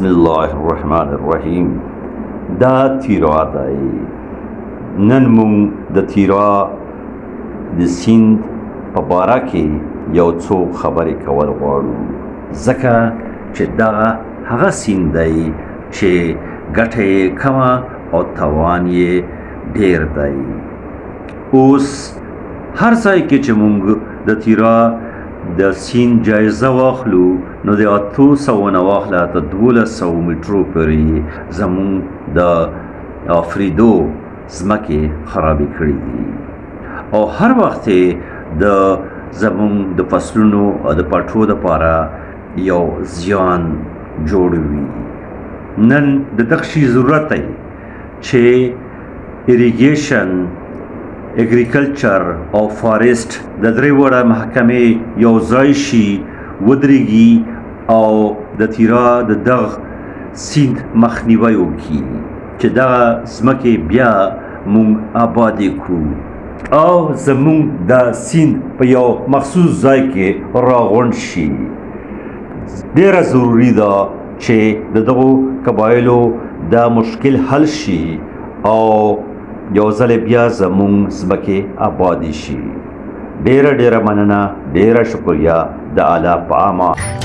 بسم الله الرحمن الرحیم دا تیرا دی نن مونږ د تیرا د سیند په باره کې یو څو خبرې کول غواړو ځکه چې دا هغه سیند دی چې ګټه یې کمه او توان یې ډیر دی اوس هر ځای کې چې مونږ د تیرا د سین جایزه واخلو نو د اتو سوو نه واخله تر دولس سوو میټرو پورې یې زموږ د افریدو ځمکې خرابې کړې دي او هر وخت د زموږ د فصلونو او د پټو لپاره یو زیان جوړوي نن د دغه شي ضرورت دی چې ایریګیشن اګریکلچر او فارست د درې وړه محکمې یو ځای شي ودرېږي او د تیرا د دغ سیند مخنیوي وکړي چې دا ځمکې بیا مونږ آبادې کړو او زمونږ د سیند په یو مخصوص ځای کې راغونډ شي ډیره ضروری ده چې د دغو قبایلو دا مشکل حل شي او یو ځل بیا زمونږ ځمکې آبادې شي ډیره ډیره مننه ډیره شکریا د اعلی په امان